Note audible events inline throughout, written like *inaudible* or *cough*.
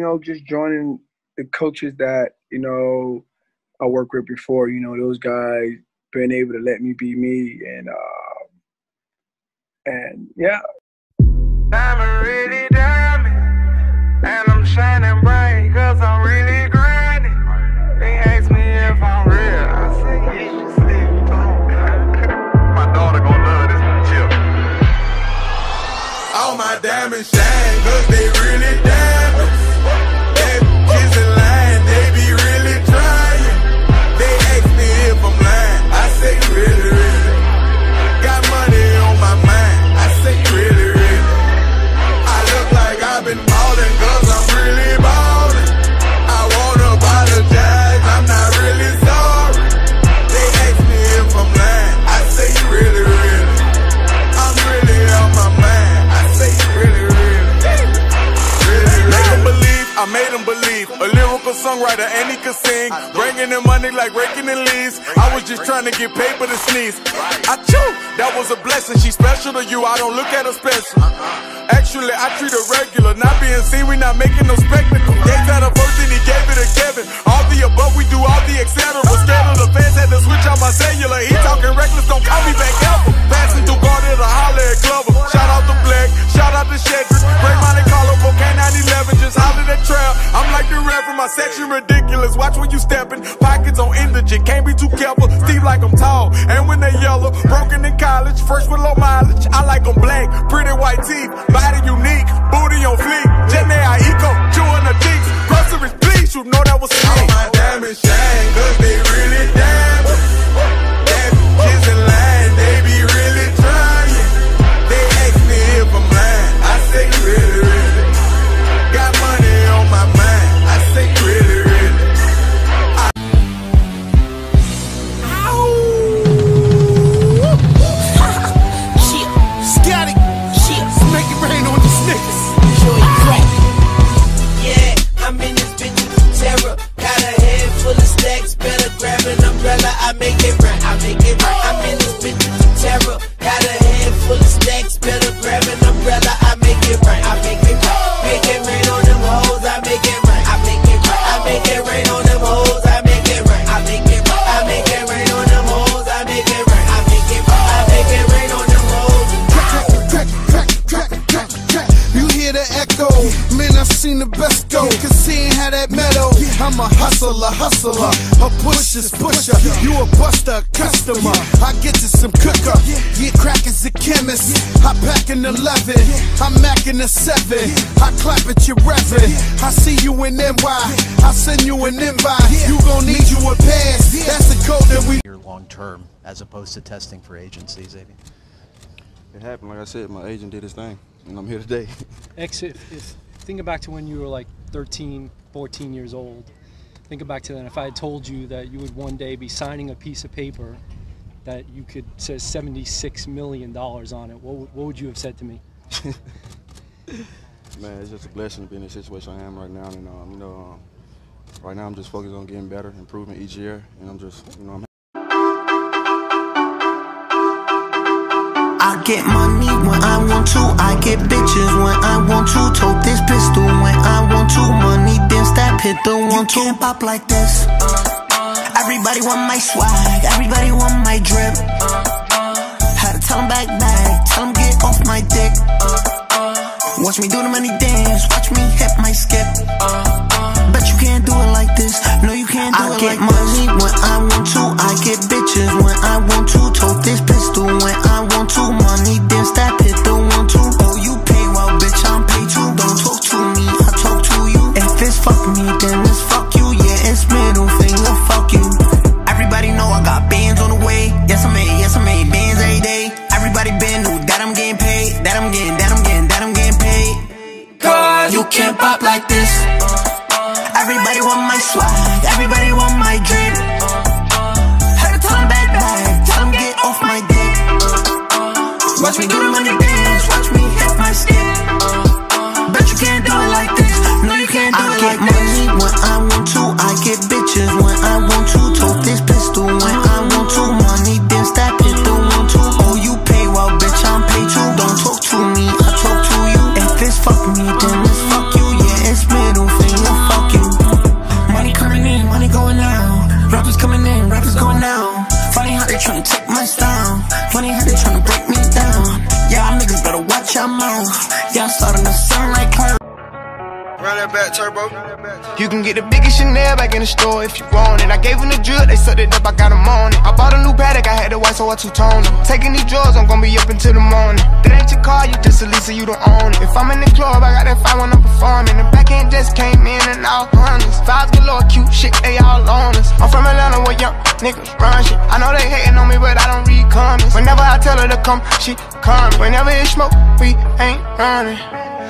You know, just joining the coaches that you know I worked with before. You know, those guys being able to let me be me, and uh, and yeah. Bringing in money like raking in leaves. I was just trying to get paper to sneeze. I chew, that was a blessing. She special to you, I don't look at her special. Actually, I treat her regular. Not being seen, we not making no spectacle. Gave that a first and he gave it to Kevin. All the above, we do all the etc. Scared of the fans, had to switch out my cellular. He talking reckless, don't call me back ever. Passing through Garden to holler at Glover. Shout out to Black, shout out. Great Monte Carlo, cocaine 911, just holler that trail. I'm like the rap from my section, ridiculous. Watch when you stepping, pockets on indigent, can't be too careful. Steve like I'm tall, and when they yellow, broken in college, first with low mileage. I like them black, pretty white teeth, body unique, booty on fleek. Jenny I eco, chewing the cheeks. The echo? Man, I've seen the best go. Cause seeing how that metal. I'm a hustler, hustler. A pusher's pusher. You a buster, customer. I get to some cooker. Yeah, crack is a chemist. I pack an 11. I'm macking a 7. I clap at your reverend. I see you in NY. I send you an invite. You gon' need you a pass. That's the code that we Your long term as opposed to testing for agencies, Xavier? It happened, like I said, my agent did his thing, and I'm here today. *laughs* X, if, if thinking back to when you were like 13, 14 years old, thinking back to then, if I had told you that you would one day be signing a piece of paper that you could says 76 million dollars on it, what, would- what would you have said to me? *laughs* Man, it's just a blessing to be in the situation I am right now, and um, you know, um, right now I'm just focused on getting better, improving each year, and I'm just, you know, I'm get money when I want to. I get bitches when I want to. Tote this pistol when I want to. Money then stop hit the one two. You can't pop like this. Everybody want my swag. Everybody want my drip. Had to tell 'em back back. Tell 'em get off my dick. Watch me do the money dance. Watch me want my swag, everybody want my drip. Had to tell 'em back back, tell 'em get off my dick. Watch me do the money break me down. Y'all niggas better watch your mouth. Y'all starting to sound like her. Run that back, turbo. You can get the biggest Chanel back in the store if you want it. I gave them the drill, they sucked it up, I got them on it. I bought a new Patek, I had the white, so I two-toned them. Taking these drugs, I'm gonna be up until the morning. That ain't your car, you just a Lisa, you don't own it. If I'm in the club, I got that five when I'm performing. The back end just came in and all hundreds. Fives galore, cute shit, they all on us. I'm from Atlanta where young niggas run shit. I know they hating on me, but I don't read comments. Whenever I tell her to come, she coming. Whenever it's smoke, we ain't running.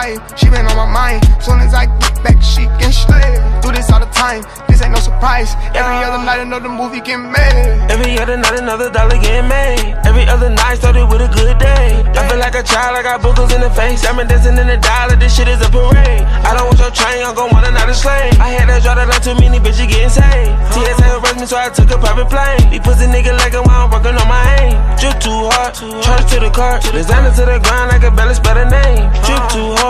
Vibe, she been on my mind. Soon as I get back, she can slay. Do this all the time, this ain't no surprise. Every other night, another movie get made. Every other night, another dollar get made. Every other night started with a good day. I feel like a child, I got boogers in the face. Diamond dancing in the dollar, this shit is a parade. I don't want your train, I'm gon' want another slave. I had to draw that line too many bitches getting saved. TSA arrest me, so I took a private plane. These pussy nigga like a while I'm working on my aim. Drip too hard, charge to the car. Designer to the ground, can barely spell the name. Drip too hard,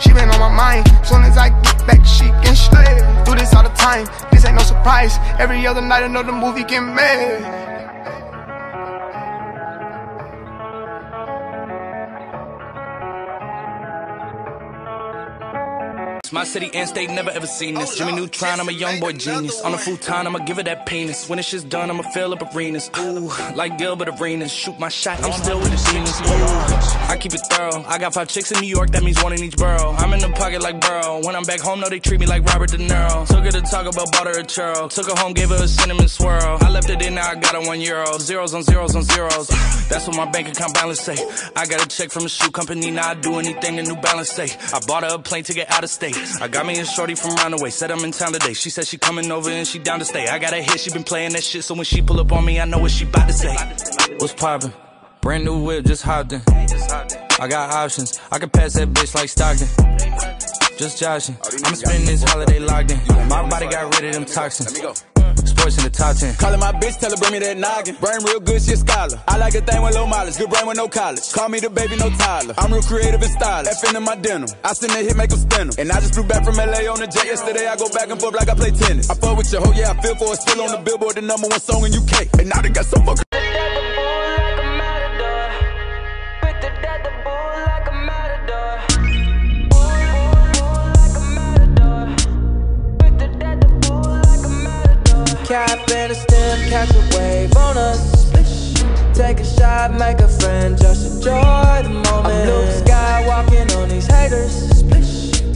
She been on my mind. Soon as I get back, she can slay. Do this all the time, this ain't no surprise. Every other night, another movie get made. My city and state never ever seen this. Jimmy Neutron, I'm a young boy genius. On a futon, I'ma give it that penis. When it's just done, I'ma fill up arenas. Ooh, like Gilbert Arenas. Shoot my shot, I'm still with the demons. Ooh, keep it thorough. I got five chicks in New York, that means one in each borough. I'm in the pocket like Burrow. When I'm back home, no, they treat me like Robert De Niro. Took her to talk about, bought her a churro. Took her home, gave her a cinnamon swirl. I left it in, now I got her one euro. Zeros on zeros on zeros. That's what my bank account balance say. I got a check from a shoe company, now I do anything the New Balance say. I bought her a plane to get out of state. I got me a shorty from round the way, said I'm in town today. She said she coming over and she down to stay. I got a hit, she been playing that shit, so when she pull up on me, I know what she bout to say. What's poppin'? Brand new whip, just hopped in. I got options, I can pass that bitch like Stockton. Just joshing. I'm spending this holiday locked in. My body got rid of them toxins. Sports in the top 10. Calling my bitch, tell her bring me that noggin. Brain real good, she a scholar. I like a thing with low mileage, good brain with no college. Call me the baby, no Tyler. I'm real creative and stylish. FN in my denim. I send a hit, make them spin. And I just flew back from LA on the jet yesterday. I go back and forth like I play tennis. I fuck with your hoe, yeah, I feel for it. Still on the billboard, the number one song in UK. And now they got so fucking. And a stem, catch a wave on us. Take a shot, make a friend, just enjoy the moment. I'm Luke Skywalking on these haters.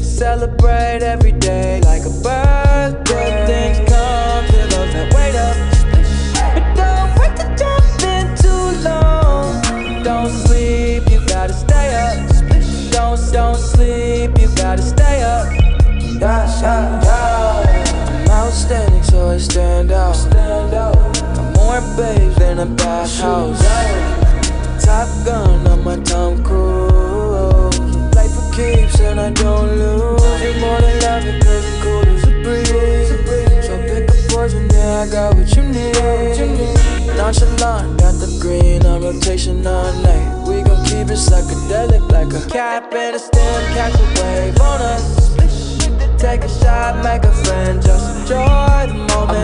Celebrate every day like a birthday. Good things come to those that wait up. But don't wait to jump in too long. Don't sleep, you gotta stay up. Don't don't sleep, you gotta stay up. Yeah, yeah, yeah. Outstanding, so I stand out. I'm more babes than a bathhouse. Top gun on my Tom Cruise. Life for keeps and I don't lose. You more than love it, cause it's cool as a breeze. So pick a poison, yeah, I got what you need. Nonchalant, got the green on rotation all night. We gon' keep it psychedelic like a cap and a stem, catch a wave on us. Take a shot, make a friend, just enjoy the moment.